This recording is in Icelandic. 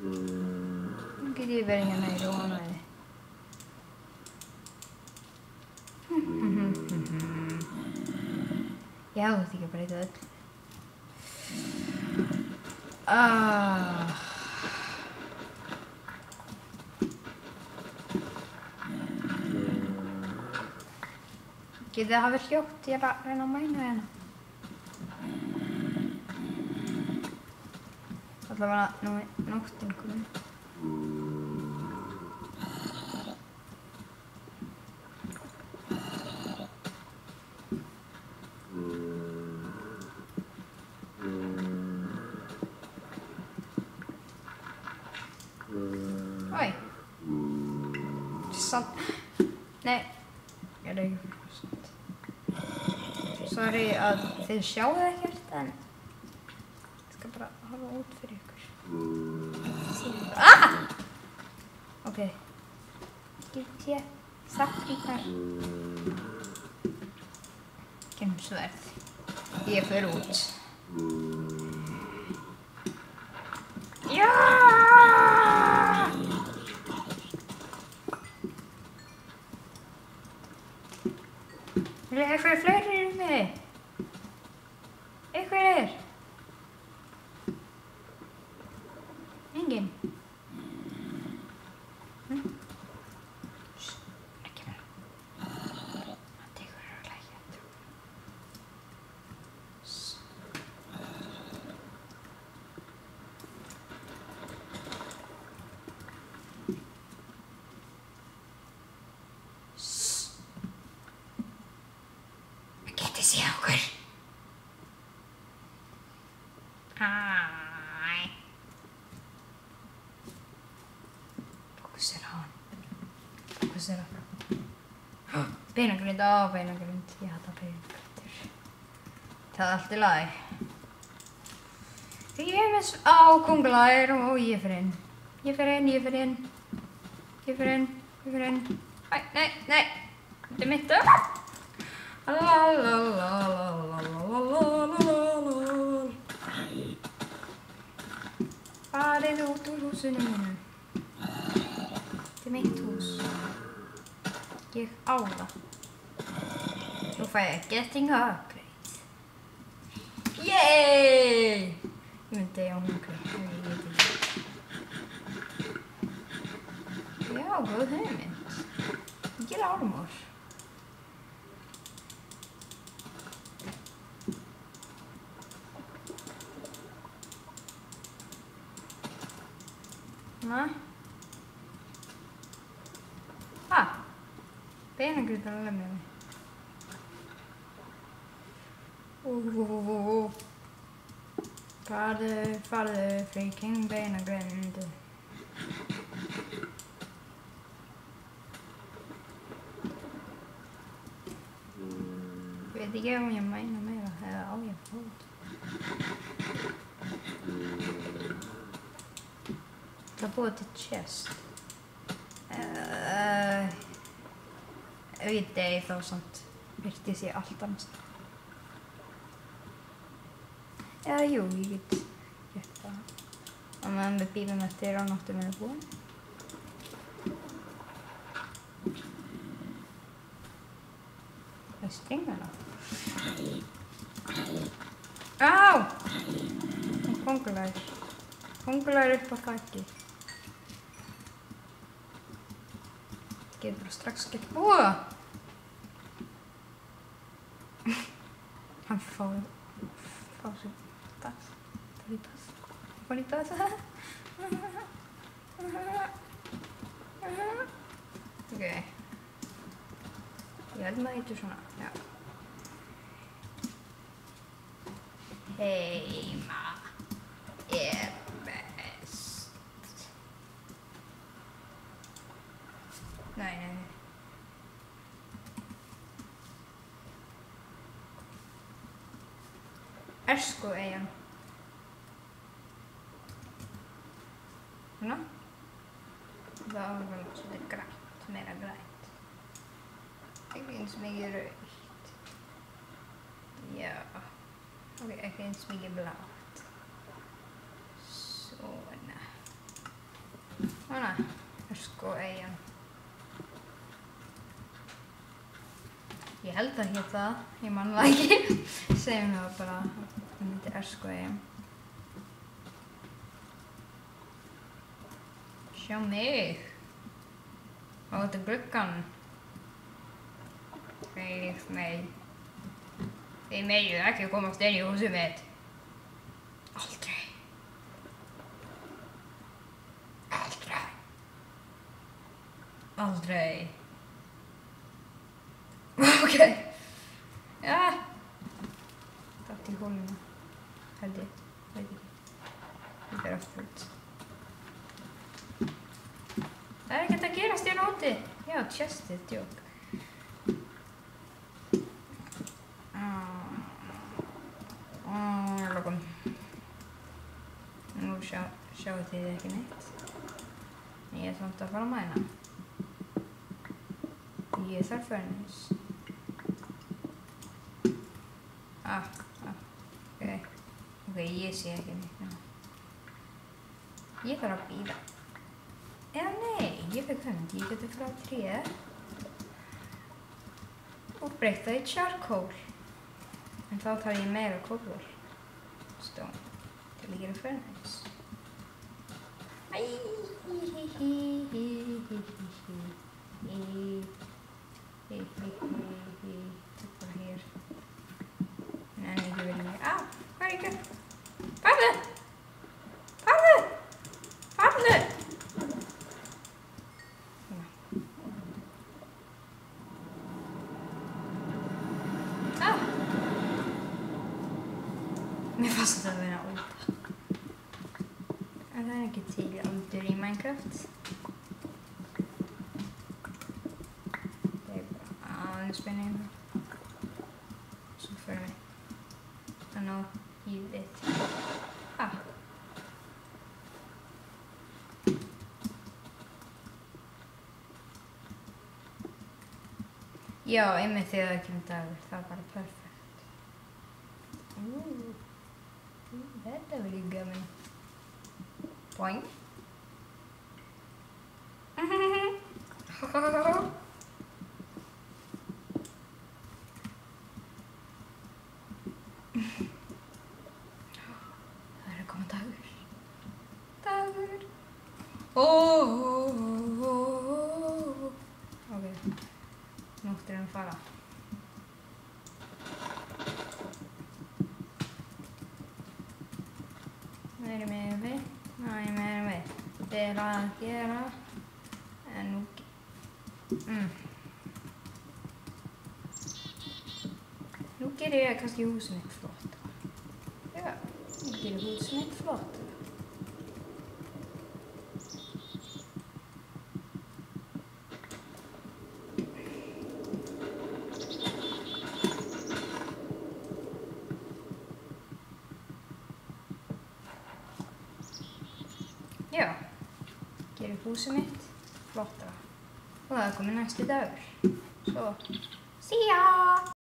Anche di avere una irone. Já, því ekki að breyta öll. Ah. Getið það að hafa hljótt, ég er að reyna að mæna hérna. allavega nóttinn komin. Oi. Sann. Nei. Ég er ekki fyrir sann. Sori að þið sjáu ekkert en bara að hafa út fyrir ykkur. Aaaah ok. Get ég sagt ykkar? Kemur sverð ég fyrir út. Jááááá vil ég hafa fleiri með. Þið? Ykkur er? sé okkur. Æ. Fokusera á hann. Fokusera. Hæ? Beinagrind, á beinagrind. Ég hætti að beinagrindur. Það er allt í lagi. Ég er með á konglæðir og ég fyrir inn. Ég fyrir inn, ég fyrir inn. Ég fyrir inn, ég fyrir inn. Æ, nei, nei. Þetta er mitt það. Farið út úr húsinu mínu. Þetta er mitt hús. Ég á það. Nú fæ ég getting upgrade. Yay! Ég myndi ég á hungri. Já, góð hugmynd. Ég er ármór. çalışma. Ah, bene che te la mia. Oh, fare, fare, freaking bene, grande. Vediamo, mia mãe, não. Það búið til chest. Uh, ef ég degi þá samt virtist ég allt annars. Eða jú, ég get gert það. Og meðan við býðum eftir á nóttum er búin. Það er stringana. Á! Hún kongulær. Kongulær upp á þakki. Getur bara strax gett búa. Hann fá, fá sér bass. Það er bass. Það var í bass. Ok. Ég held maður eitthvað svona. Já. Hei maður. Äskueijan. No, vad har väl som är grejt, mera grejt. Det finns mycket röjt. Ja, och det finns mycket blått. Såna. Såna, äskueijan. Ég held að hétt það, ég man það ekki. Segjum það bara, hún heitir Ersko eigin. Sjá mig. Og þetta gluggan. Þeir mei. Þið megið ekki komast inn í húsið mitt. Aldrei. Aldrei. Aldrei. Ok. Já. Datt í hóluna. Held ég. Veit ekki. Ég fer aftur út. Það er ekkert að gerast hérna úti. Já, chestið, djók. Ah, lokum. Nú sjá, sjáu þið ekki neitt. Ég er samt að fara að mæna. Ég þarf furnace. Ah, ah, ok. Ok, ég sé ekki neitt ná. Ég þarf að býða. Eða nei, ég fekk hund. Ég geti frá tríð og breyta í charcoal. En þá þarf ég meira kópur. Stón. Til að gera furnace. Æ, hí, hí, hí, hí, hí, hí, hí, hí. Hí, hí, hí, hí. Þetta bara hér. Nenni ekki verið mér. Á, hvað er ég gera? Farðu! Farðu! Farðu! Svona. Ah! Mér fannst þetta að vera út. En það er ekki til aldur í Minecraft. Það er bara aðeins spennið. Svo fyrir mig. að ná í þitt. Ah. Já, einmitt þegar það kemur dagur, það er bara perfekt. Ú, þetta verður gaman. Boing. Það er að koma dagur. Dagur. Ó, ó, ó, ó. Ok, nóttir er að fara. Meiri með við, næ, meiri við. Er að gera, en nú, mm. Nú gerir ég kannski húsið mitt flott. Já, nú gerir húsið mitt flott. Gerir húsið mitt flottara. Og það er komið næsti dagur. Svo, see ya!